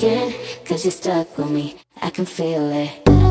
again Cause you're stuck with me, I can feel it.